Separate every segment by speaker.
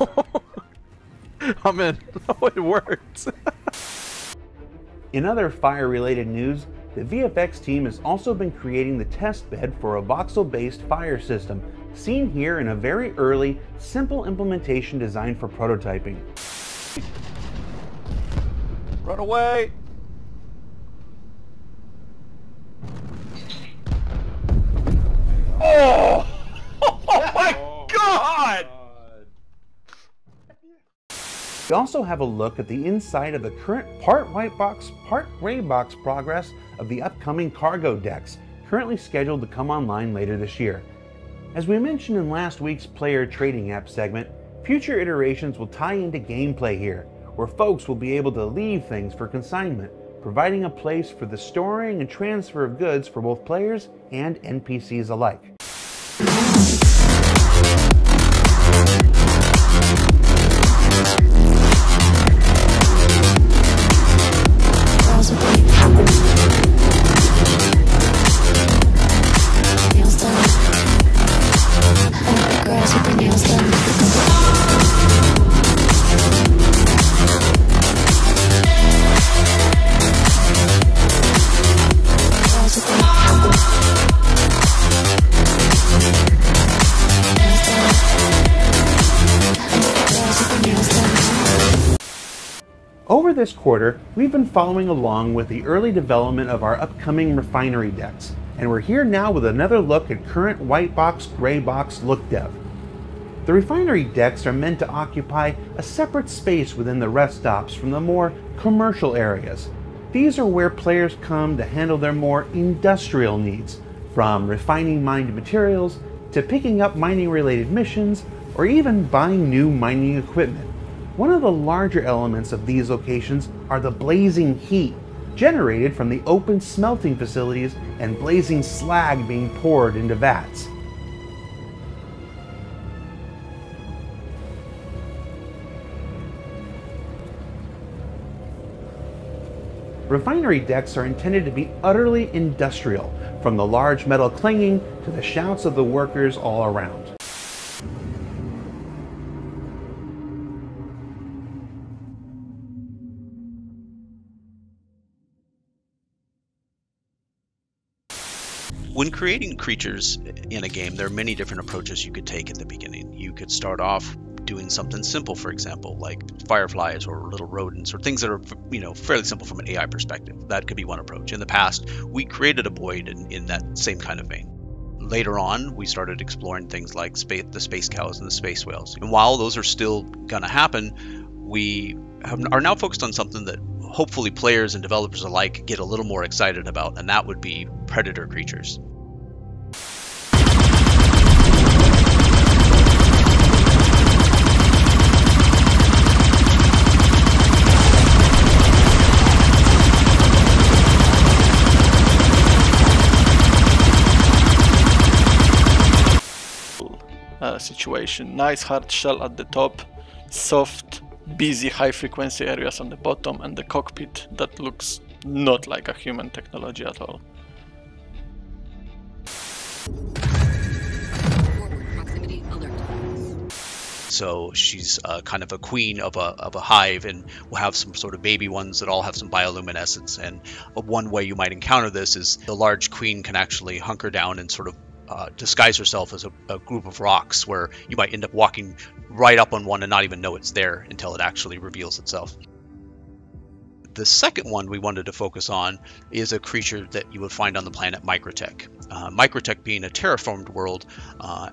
Speaker 1: I'm in. Oh, it worked.
Speaker 2: in other fire-related news, the VFX team has also been creating the test bed for a voxel-based fire system, seen here in a very early, simple implementation designed for prototyping.
Speaker 1: Run away! Oh! Oh my god!
Speaker 2: We also have a look at the inside of the current part white box, part gray box progress of the upcoming cargo decks, currently scheduled to come online later this year. As we mentioned in last week's player trading app segment, future iterations will tie into gameplay here, where folks will be able to leave things for consignment, providing a place for the storing and transfer of goods for both players and NPCs alike. This quarter, we've been following along with the early development of our upcoming refinery decks, and we're here now with another look at current white box, gray box look dev. The refinery decks are meant to occupy a separate space within the rest stops from the more commercial areas. These are where players come to handle their more industrial needs, from refining mined materials to picking up mining related missions or even buying new mining equipment. One of the larger elements of these locations are the blazing heat generated from the open smelting facilities and blazing slag being poured into vats. Refinery decks are intended to be utterly industrial, from the large metal clanging to the shouts of the workers all around.
Speaker 3: Creating creatures in a game, there are many different approaches you could take at the beginning. You could start off doing something simple, for example, like fireflies or little rodents or things that are, you know, fairly simple from an AI perspective. That could be one approach. In the past, we created a void in, in that same kind of vein. Later on, we started exploring things like space, the space cows and the space whales. And while those are still going to happen, we have, are now focused on something that hopefully players and developers alike get a little more excited about, and that would be predator creatures.
Speaker 4: Uh, situation. Nice hard shell at the top, soft busy high frequency areas on the bottom and the cockpit that looks not like a human technology at all.
Speaker 3: So she's uh, kind of a queen of a, of a hive, and will have some sort of baby ones that all have some bioluminescence. And one way you might encounter this is the large queen can actually hunker down and sort of uh, disguise herself as a, a, group of rocks where you might end up walking right up on one and not even know it's there until it actually reveals itself. The second one we wanted to focus on is a creature that you would find on the planet Microtech. Uh, Microtech being a terraformed world, uh,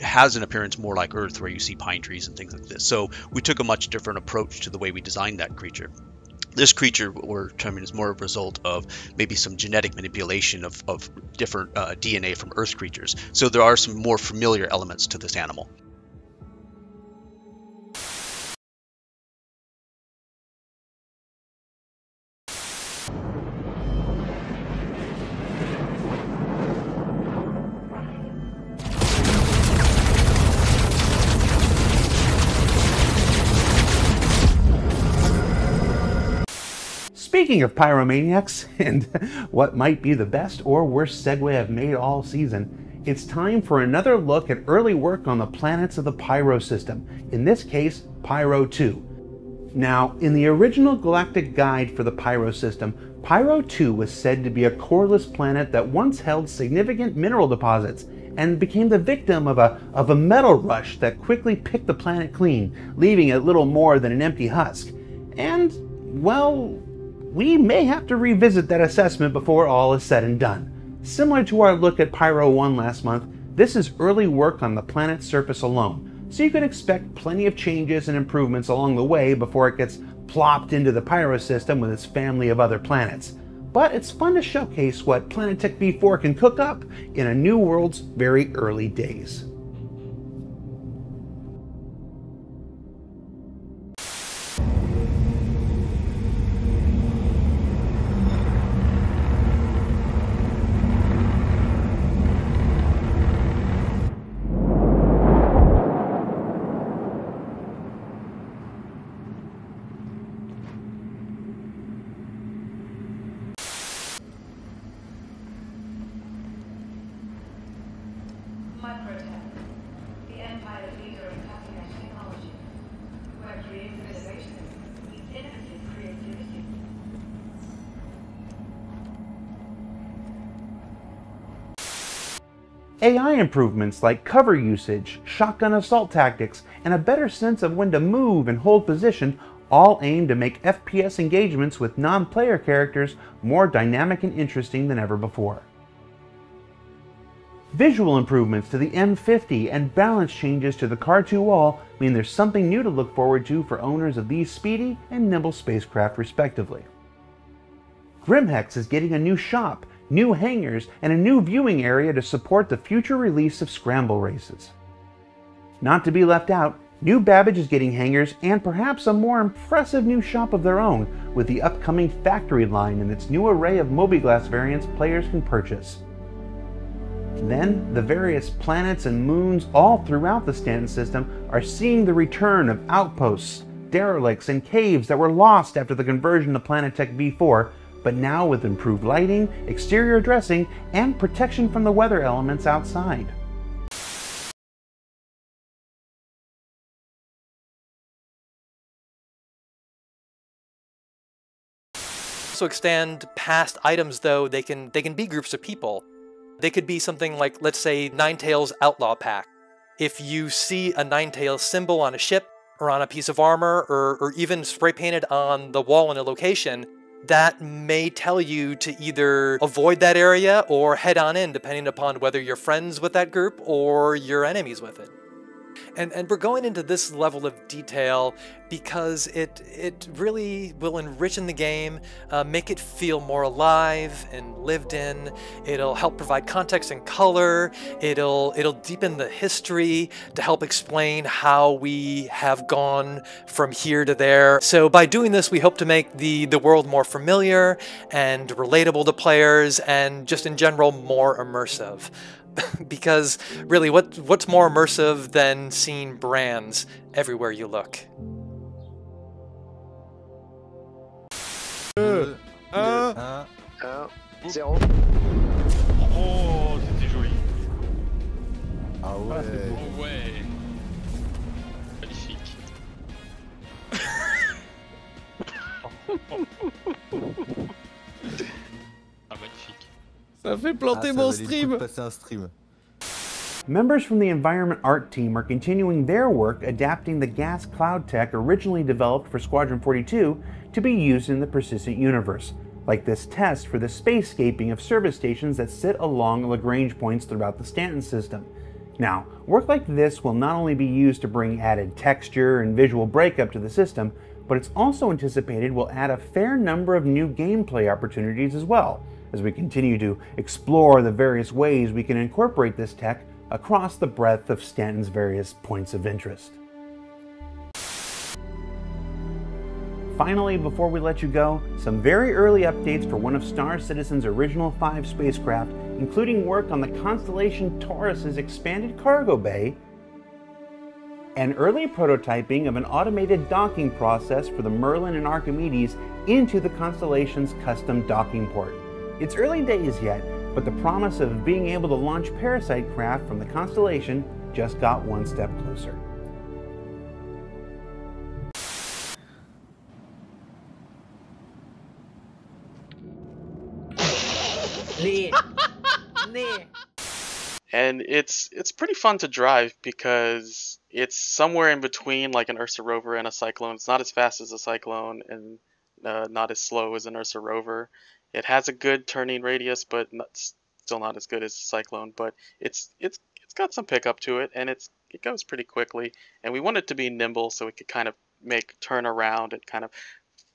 Speaker 3: has an appearance more like Earth, where you see pine trees and things like this. So we took a much different approach to the way we designed that creature this creature we're determining is more a result of maybe some genetic manipulation of, of different uh, DNA from Earth creatures. So there are some more familiar elements to this animal.
Speaker 2: Speaking of pyromaniacs, and what might be the best or worst segue I've made all season, it's time for another look at early work on the planets of the Pyro system, in this case, Pyro 2. Now, in the original galactic guide for the Pyro system, Pyro 2 was said to be a coreless planet that once held significant mineral deposits and became the victim of a, of a metal rush that quickly picked the planet clean, leaving it little more than an empty husk. And, well, we may have to revisit that assessment before all is said and done. Similar to our look at Pyro 1 last month, this is early work on the planet's surface alone, so you can expect plenty of changes and improvements along the way before it gets plopped into the Pyro system with its family of other planets. But it's fun to showcase what Planetech V4 can cook up in a new world's very early days. AI improvements like cover usage, shotgun assault tactics, and a better sense of when to move and hold position all aim to make FPS engagements with non-player characters more dynamic and interesting than ever before. Visual improvements to the M50 and balance changes to the Khartu-al mean there's something new to look forward to for owners of these speedy and nimble spacecraft respectively. Grimhex is getting a new shop, new hangars, and a new viewing area to support the future release of Scramble races. Not to be left out, New Babbage is getting hangars and perhaps a more impressive new shop of their own with the upcoming factory line and its new array of mobiGlas variants players can purchase. Then, the various planets and moons all throughout the Stanton system are seeing the return of outposts, derelicts, and caves that were lost after the conversion to Planetech V4, but now with improved lighting, exterior dressing, and protection from the weather elements outside.
Speaker 5: also extend past items though they can they can be groups of people they could be something like let's say NineTails outlaw pack if you see a NineTails symbol on a ship or on a piece of armor or, or even spray painted on the wall in a location that may tell you to either avoid that area or head on in depending upon whether you're friends with that group or you're enemies with it and, and we're going into this level of detail because it, it really will enrich in the game, uh, make it feel more alive and lived in. It'll help provide context and color. It'll, it'll deepen the history to help explain how we have gone from here to there. So by doing this, we hope to make the, the world more familiar and relatable to players and just in general more immersive. because really, what what's more immersive than seeing brands everywhere you look?
Speaker 6: Un.
Speaker 7: Un. 0.
Speaker 6: Oh, c'était joli.
Speaker 7: Ah ouais.
Speaker 6: Oh ouais. Magnifique. magnifique.
Speaker 8: Ça fait planter
Speaker 7: Ah, ça
Speaker 8: mon
Speaker 7: valait le coup de
Speaker 8: stream.
Speaker 7: passer un stream.
Speaker 2: Members from the Environment Art team are continuing their work adapting the gas cloud tech originally developed for Squadron 42 to be used in the persistent universe, like this test for the spacescaping of service stations that sit along Lagrange points throughout the Stanton system. Now, work like this will not only be used to bring added texture and visual breakup to the system, but it's also anticipated will add a fair number of new gameplay opportunities as well, as we continue to explore the various ways we can incorporate this tech across the breadth of Stanton's various points of interest. Finally, before we let you go, some very early updates for one of Star Citizen's original five spacecraft, including work on the constellation Taurus's expanded cargo bay, and early prototyping of an automated docking process for the Merlin and Archimedes into the constellation's custom docking port. It's early days yet, but the promise of being able to launch Parasite craft from the constellation just got one step closer.
Speaker 9: and it's it's pretty fun to drive because it's somewhere in between like an Ursa rover and a cyclone. It's not as fast as a cyclone and uh, not as slow as an Ursa rover. It has a good turning radius, but still not as good as cyclone. But it's it's it's got some pickup to it, and it's it goes pretty quickly. And we want it to be nimble, so it could kind of make turn around and kind of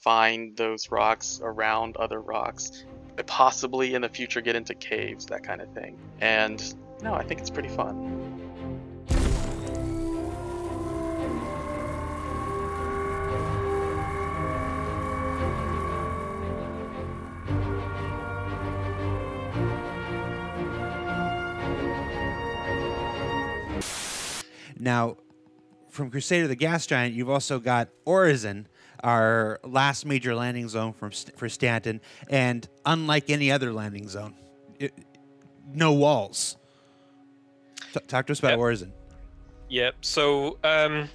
Speaker 9: find those rocks around other rocks, possibly in the future get into caves, that kind of thing. And no, I think it's pretty fun.
Speaker 2: Now, from Crusader the Gas Giant, you've also got Orison, our last major landing zone from St- for Stanton, and unlike any other landing zone, it, no walls. T- talk to us about
Speaker 10: Yep.
Speaker 2: Orison.
Speaker 10: Yep. So, um,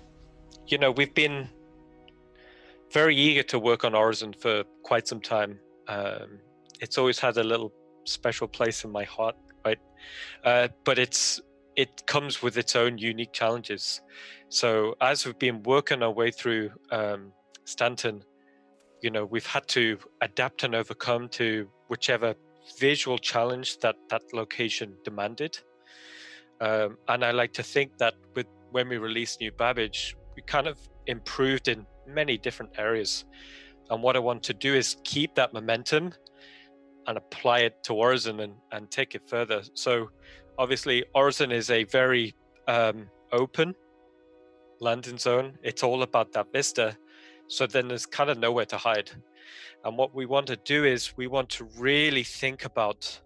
Speaker 10: you know, we've been very eager to work on Orison for quite some time. Um, it's always had a little special place in my heart, right? Uh, but it's it comes with its own unique challenges. So, as we've been working our way through um, Stanton, you know, we've had to adapt and overcome to whichever visual challenge that that location demanded. Um, and I like to think that with when we released New Babbage, we kind of improved in many different areas. And what I want to do is keep that momentum and apply it to Orison and, and take it further. So obviously Orison is a very um, open landing zone. It's all about that vista. So then there's kind of nowhere to hide. And what we want to do is we want to really think about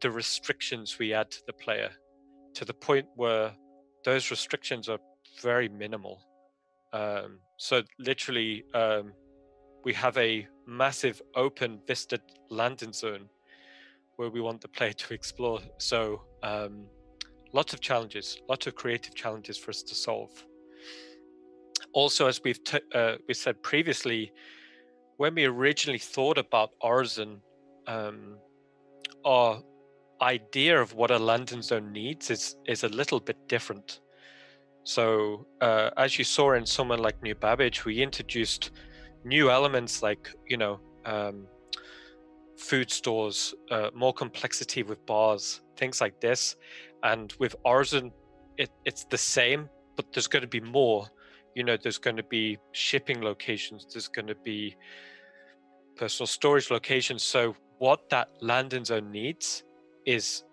Speaker 10: the restrictions we add to the player to the point where those restrictions are very minimal. Um, so literally, um, we have a massive open vista landing zone where we want the player to explore. So um, lots of challenges, lots of creative challenges for us to solve. Also, as we've t- uh, we said previously, when we originally thought about Orison, um, our idea of what a landing zone needs is is a little bit different. So, uh, as you saw in someone like New Babbage, we introduced new elements like you know um, food stores, uh, more complexity with bars, things like this. And with Orison, it, it's the same, but there's going to be more. You know, there's going to be shipping locations. There's going to be personal storage locations. So what that landing zone needs is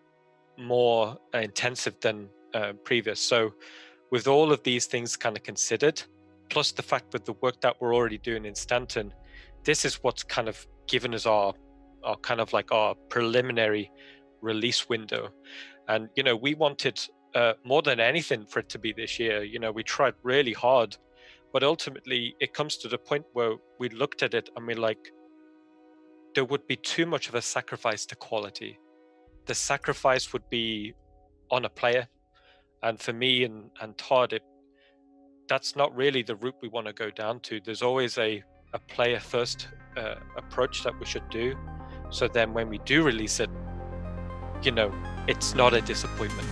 Speaker 10: more intensive than uh, previous. So with all of these things kind of considered, plus the fact with the work that we're already doing in Stanton, this is what's kind of given us our our kind of like our preliminary release window. And you know, we wanted uh, more than anything for it to be this year. You know, we tried really hard, but ultimately it comes to the point where we looked at it and we're like, there would be too much of a sacrifice to quality. The sacrifice would be on a player, and for me and and Todd, it that's not really the route we want to go down to. There's always a a player first uh, approach that we should do. So then when we do release it, you know, it's not a disappointment.